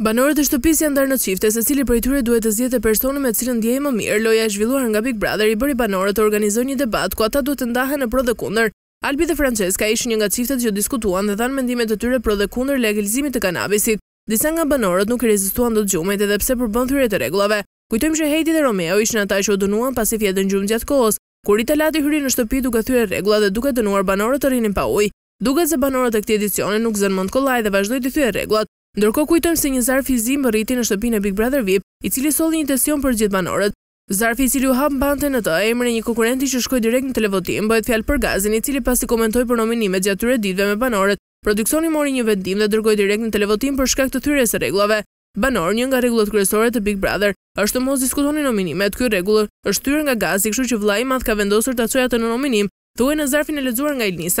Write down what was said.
Banorët e shtëpisë janë ndarë në çifte, secili prej tyre duhet të zgjedhte personin me të cilën ndjehej më mirë. Loja e zhvilluar nga Big Brother i bëri banorët të organizojnë një debat ku ata duhet të ndahen në pro dhe kundër. Albi dhe Francesca ishin një nga çiftet që diskutuan dhe dhanë mendimet e tyre pro dhe kundër legalizimit të kanabisit. Disa nga banorët nuk i rezistuan dot gjumit edhe pse përbën thyerje të rregullave. Kujtojmë që Heidi dhe Romeo ishin ata që u dënuan pasi fjetën gjumë gjatë kohës, kur Rita Lati hyri në shtëpi duke thyer rregullat dhe duke dënuar banorët të rrinin pa ujë. Duket se banorët e këtij edicioni nuk zënë mend kollaj dhe vazhdojnë t'i thyejnë rregullat. Ndërkohë kujtojmë se një zarf i zi mbërriti në shtëpinë e Big Brother Vip, i cili solli një tension për gjithë banorët. Zarfi i cili u hap mbante në të emrin e një konkurrenti që shkoi direkt në televotim, bëhet fjalë për Gazin, i cili pasi komentoi për nominimet gjatë këtyre ditëve me banorët, produksioni mori një vendim dhe e dërgoi direkt në televotim për shkak të thyerjes së rregullave. Banorë, një nga rregullat kryesore të Big Brother është të mos diskutoni nominimet, ky rregull është thyer nga Gazi, kështu që vëllai i madh ka vendosur ta çojë atë në nominim, thuhej në zarfin e lexuar nga Ilnisa.